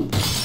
Música